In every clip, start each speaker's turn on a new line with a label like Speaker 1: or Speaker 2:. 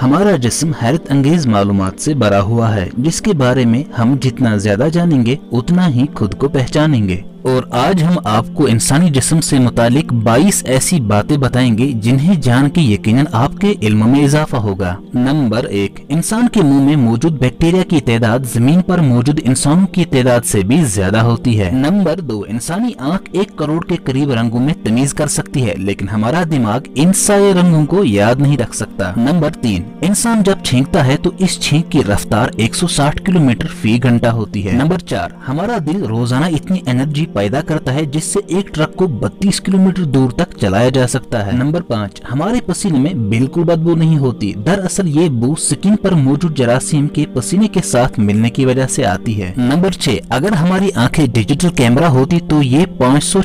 Speaker 1: हमारा जिसम हैरत अंगेज मालूम से भरा हुआ है, जिसके बारे में हम जितना ज़्यादा जानेंगे, उतना ही खुद को पहचानेंगे। और आज हम आपको इंसानी जिस्म से मुतालिक 22 ऐसी बातें बताएँगे जिन्हें जान के यकीनन आपके इल्म में इजाफा होगा। नंबर एक, इंसान के मुँह में मौजूद बैक्टीरिया की तादाद ज़मीन पर मौजूद इंसानों की तादाद से भी ज़्यादा होती है। नंबर दो, इंसानी आँख एक करोड़ के करीब रंगों में तमीज कर सकती है, लेकिन हमारा दिमाग इन सारे रंगों को याद नहीं रख सकता। नंबर तीन, इंसान जब छींकता है तो इस छींक की रफ्तार 160 किलोमीटर फ़ी घंटा होती है। नंबर चार, हमारा दिल रोज़ाना इतनी एनर्जी पैदा करता है, जिससे एक ट्रक को 32 किलोमीटर दूर तक चलाया जा सकता है। नंबर पाँच, हमारे पसीने में बिल्कुल बदबू नहीं होती। दरअसल ये बू स्किन पर मौजूद जरासीम के पसीने के साथ मिलने की वजह से आती है। नंबर छह, अगर हमारी आँखें डिजिटल कैमरा होती तो ये पाँच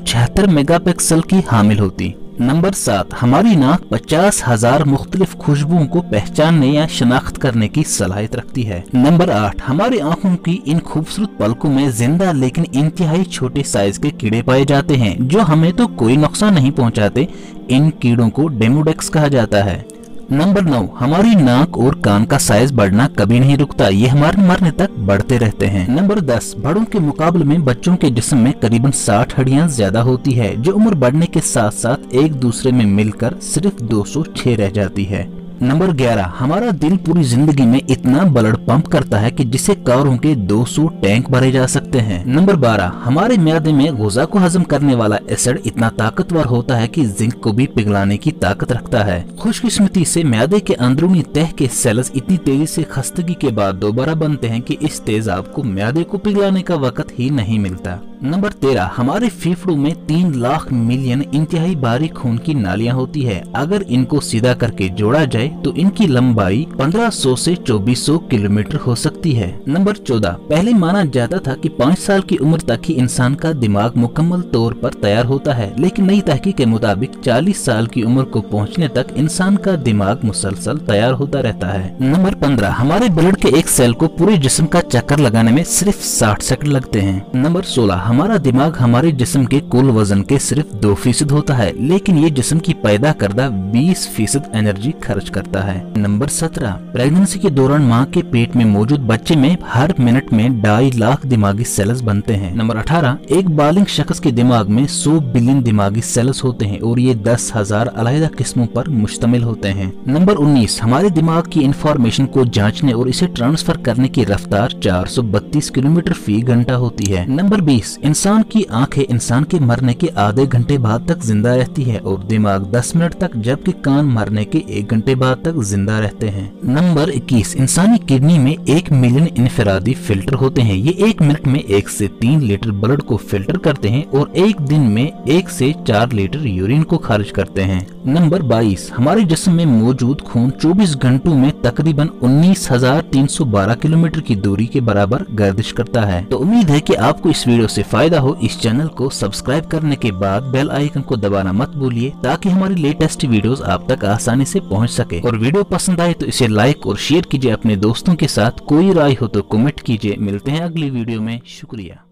Speaker 1: मेगापिक्सल की हामिल होती। नंबर सात, हमारी नाक पचास हज़ार मुख्तलिफ़ खुशबुओं को पहचानने या शनाख्त करने की सलाहियत रखती है। नंबर आठ, हमारी आँखों की इन खूबसूरत पलकों में ज़िंदा लेकिन इंतहाई छोटे साइज़ के कीड़े पाए जाते हैं, जो हमें तो कोई नुकसान नहीं पहुँचाते, इन कीड़ों को डेमोडेक्स कहा जाता है। नंबर नौ, हमारी नाक और कान का साइज़ बढ़ना कभी नहीं रुकता, ये हमारे मरने तक बढ़ते रहते हैं। नंबर दस, बड़ों के मुकाबले में बच्चों के जिसम में करीबन साठ हड्डियाँ ज़्यादा होती है, जो उम्र बढ़ने के साथ साथ एक दूसरे में मिलकर सिर्फ़ 206 रह जाती है। नंबर 11 हमारा दिल पूरी ज़िंदगी में इतना ब्लड पंप करता है कि जिसे कारों के 200 टैंक भरे जा सकते हैं। नंबर 12 हमारे म्यादे में गुजा को हजम करने वाला एसिड इतना ताकतवर होता है कि जिंक को भी पिघलाने की ताकत रखता है। खुशकिस्मती से म्यादे के अंदरूनी तह के सेल्स इतनी तेज़ी से खस्तगी के बाद दोबारा बनते हैं कि इस तेजाब को म्यादे को पिघलाने का वक्त ही नहीं मिलता। नंबर तेरह, हमारे फेफड़ों में तीन लाख मिलियन इंतहाई बारीक खून की नालियाँ होती है। अगर इनको सीधा करके जोड़ा जाए तो इनकी लंबाई 1500 से 2400 किलोमीटर हो सकती है। नंबर चौदह, पहले माना जाता था कि पाँच साल की उम्र तक ही इंसान का दिमाग मुकम्मल तौर पर तैयार होता है, लेकिन नई तहकीक के मुताबिक 40 साल की उम्र को पहुँचने तक इंसान का दिमाग मुसलसल तैयार होता रहता है। नंबर पंद्रह, हमारे ब्लड के एक सेल को पूरे जिसम का चक्कर लगाने में सिर्फ़ साठ सेकंड लगते हैं। नंबर सोलह हमारा दिमाग हमारे जिस्म के कुल वज़न के सिर्फ़ दो फ़ीसद होता है, लेकिन ये जिस्म की पैदा करदा बीस फ़ीसद एनर्जी खर्च करता है। नंबर सत्रह प्रेगनेंसी के दौरान माँ के पेट में मौजूद बच्चे में हर मिनट में ढाई लाख दिमागी सेल्स बनते हैं। नंबर अठारह, एक बालिंग शख्स के दिमाग में सौ बिलियन दिमागी सेल्स होते हैं और ये दस हज़ार अलहदा किस्मों पर मुश्तमिल होते हैं। नंबर उन्नीस, हमारे दिमाग की इंफॉर्मेशन को जाँचने और इसे ट्रांसफ़र करने की रफ्तार चार सौ बत्तीस किलोमीटर फ़ी घंटा होती है। नंबर बीस इंसान की आँखें इंसान के मरने के आधे घंटे बाद तक ज़िंदा रहती है और दिमाग 10 मिनट तक, जबकि कान मरने के एक घंटे बाद तक ज़िंदा रहते हैं। नंबर 21 इंसानी किडनी में एक मिलियन इनफरादी फ़िल्टर होते हैं। ये एक मिनट में एक से तीन लीटर ब्लड को फ़िल्टर करते हैं और एक दिन में एक से चार लीटर यूरिन को खारिज करते हैं। नंबर 22 हमारे जिस्म में मौजूद खून 24 घंटों में तकरीबन 19,312 किलोमीटर की दूरी के बराबर गर्दिश करता है। तो उम्मीद है कि आपको इस वीडियो से फ़ायदा हो। इस चैनल को सब्सक्राइब करने के बाद बेल आइकन को दबाना मत भूलिए ताकि हमारी लेटेस्ट वीडियोस आप तक आसानी से पहुँच सके। और वीडियो पसंद आए तो इसे लाइक और शेयर कीजिए अपने दोस्तों के साथ। कोई राय हो तो कमेंट कीजिए। मिलते हैं अगली वीडियो में। शुक्रिया।